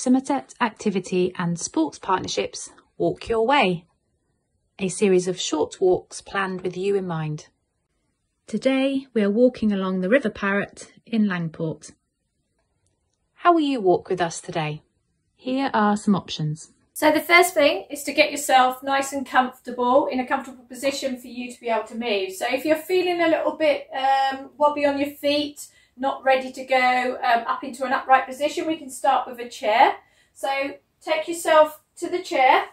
Somerset Activity and Sports Partnerships Walk Your Way, a series of short walks planned with you in mind. Today we are walking along the River Parrett in Langport. How will you walk with us today? Here are some options. So the first thing is to get yourself nice and comfortable in a comfortable position for you to be able to move. So if you're feeling a little bit um, wobbly on your feet, not ready to go um, up into an upright position, we can start with a chair. So take yourself to the chair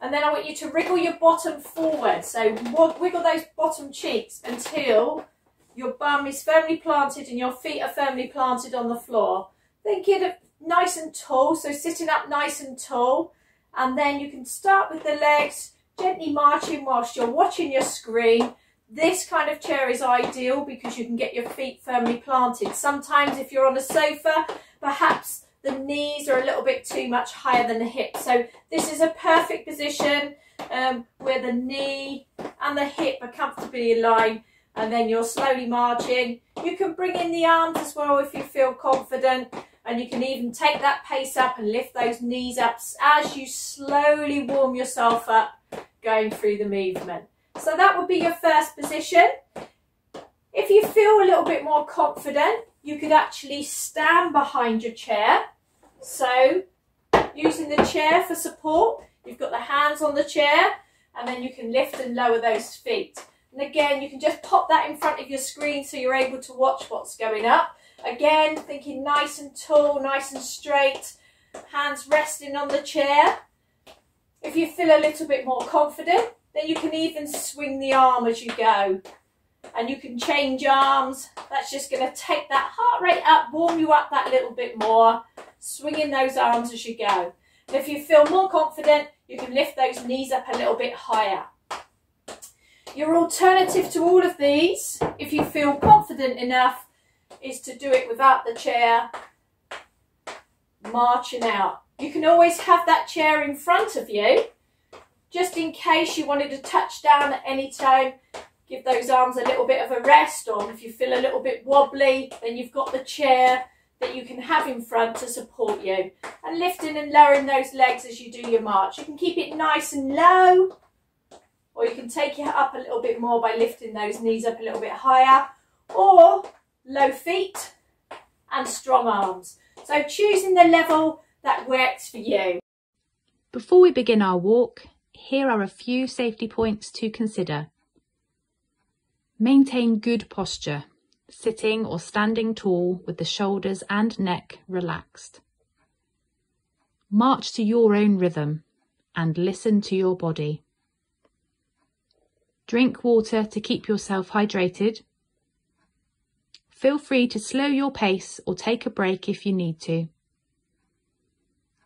and then I want you to wriggle your bottom forward. So wiggle those bottom cheeks until your bum is firmly planted and your feet are firmly planted on the floor. Then get it nice and tall, so sitting up nice and tall. And then you can start with the legs, gently marching whilst you're watching your screen this kind of chair is ideal because you can get your feet firmly planted. Sometimes if you're on a sofa, perhaps the knees are a little bit too much higher than the hips. So this is a perfect position um, where the knee and the hip are comfortably aligned and then you're slowly marching. You can bring in the arms as well if you feel confident and you can even take that pace up and lift those knees up as you slowly warm yourself up going through the movement. So that would be your first position. If you feel a little bit more confident, you could actually stand behind your chair. So using the chair for support, you've got the hands on the chair and then you can lift and lower those feet. And again, you can just pop that in front of your screen so you're able to watch what's going up. Again, thinking nice and tall, nice and straight, hands resting on the chair. If you feel a little bit more confident, then you can even swing the arm as you go. And you can change arms. That's just going to take that heart rate up, warm you up that little bit more. Swinging those arms as you go. And if you feel more confident, you can lift those knees up a little bit higher. Your alternative to all of these, if you feel confident enough, is to do it without the chair marching out. You can always have that chair in front of you just in case you wanted to touch down at any time, give those arms a little bit of a rest or if you feel a little bit wobbly, then you've got the chair that you can have in front to support you. And lifting and lowering those legs as you do your march. You can keep it nice and low or you can take it up a little bit more by lifting those knees up a little bit higher or low feet and strong arms. So choosing the level that works for you. Before we begin our walk, here are a few safety points to consider. Maintain good posture, sitting or standing tall with the shoulders and neck relaxed. March to your own rhythm and listen to your body. Drink water to keep yourself hydrated. Feel free to slow your pace or take a break if you need to.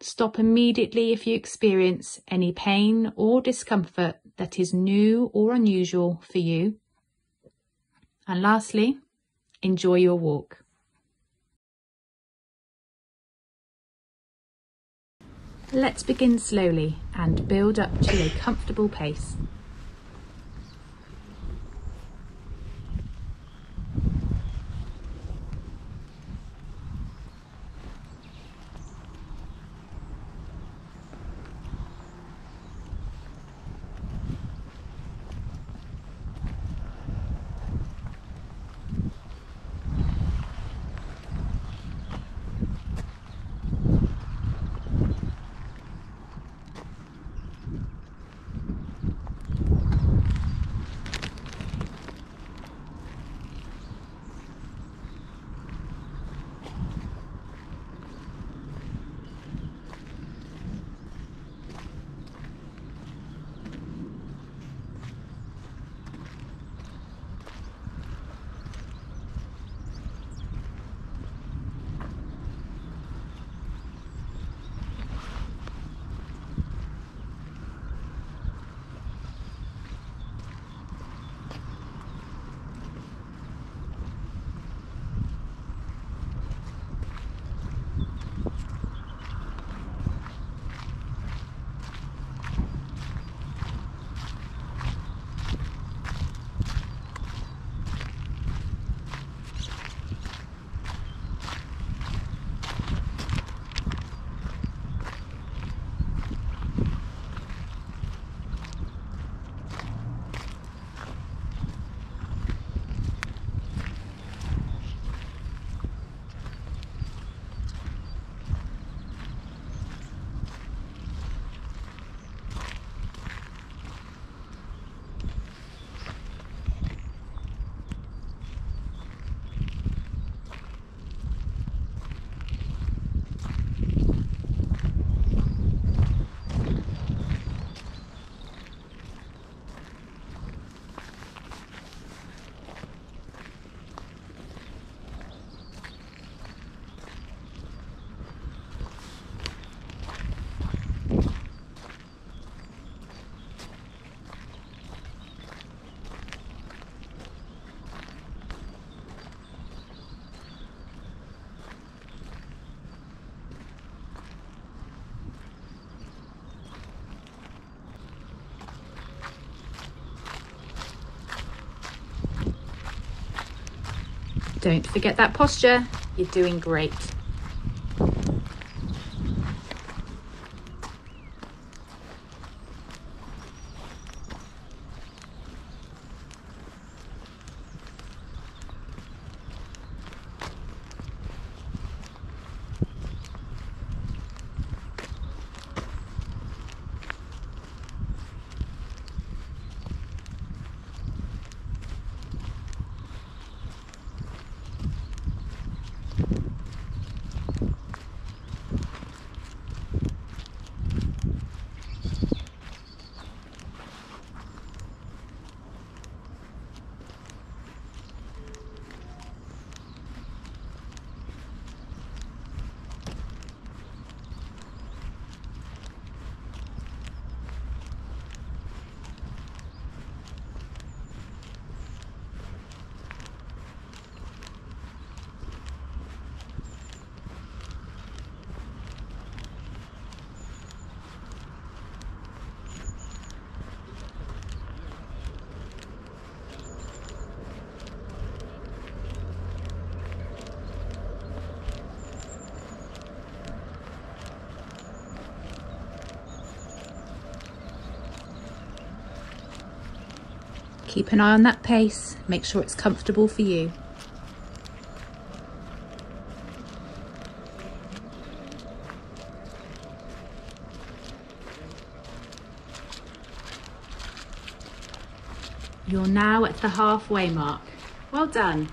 Stop immediately if you experience any pain or discomfort that is new or unusual for you. And lastly, enjoy your walk. Let's begin slowly and build up to a comfortable pace. Don't forget that posture. You're doing great. Keep an eye on that pace, make sure it's comfortable for you. You're now at the halfway mark. Well done.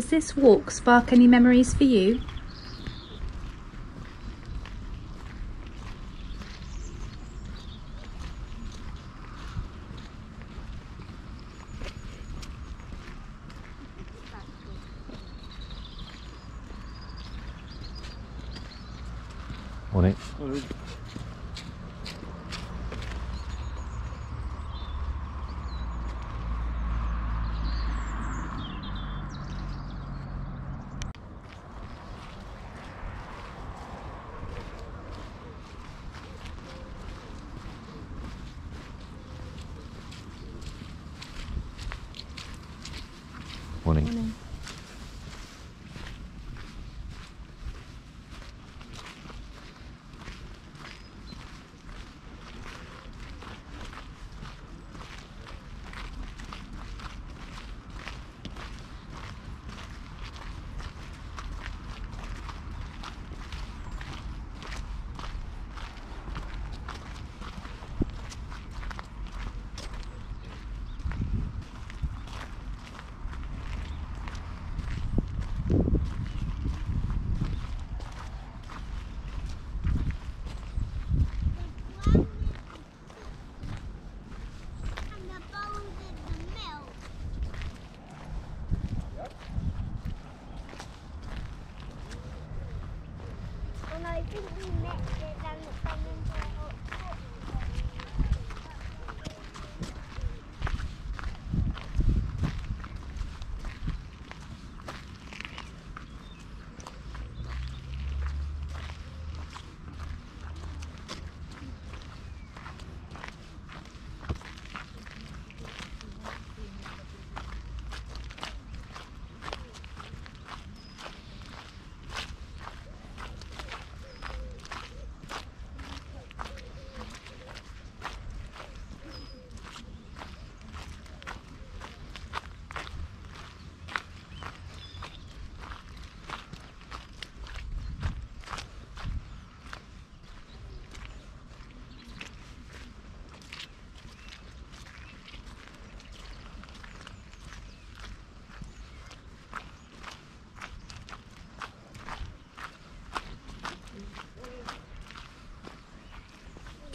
Does this walk spark any memories for you? Morning. Morning.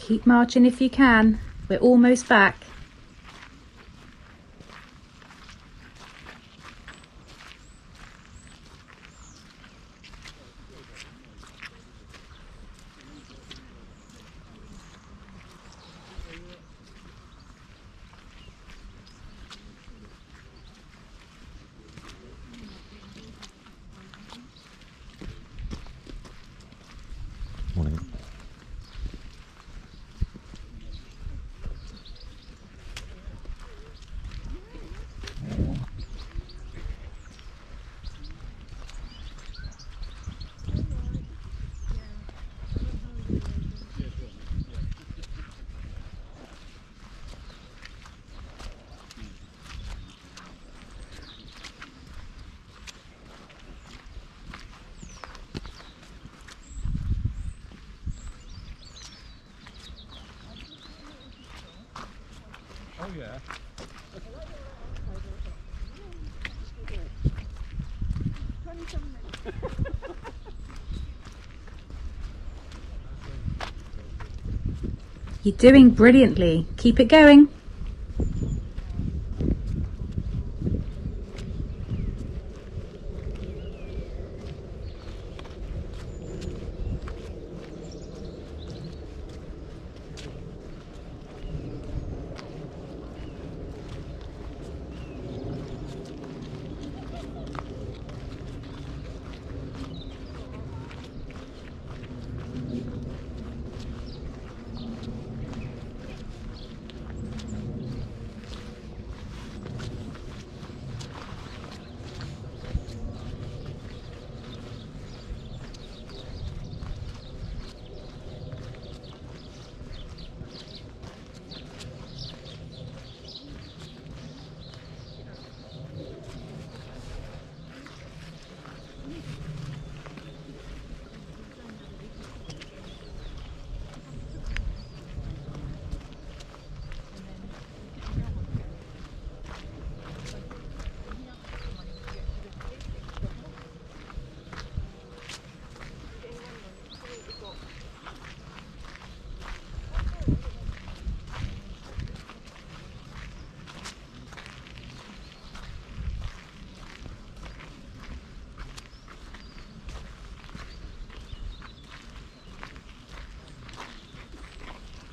Keep marching if you can. We're almost back. Yeah. You're doing brilliantly. Keep it going.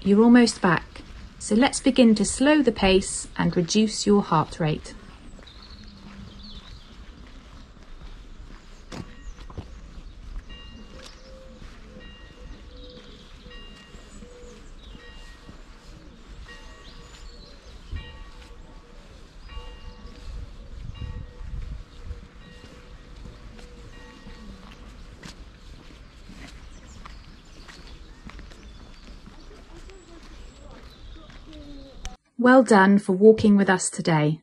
You're almost back. So let's begin to slow the pace and reduce your heart rate. Well done for walking with us today.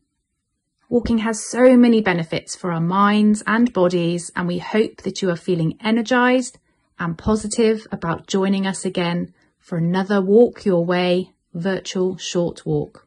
Walking has so many benefits for our minds and bodies, and we hope that you are feeling energised and positive about joining us again for another Walk Your Way virtual short walk.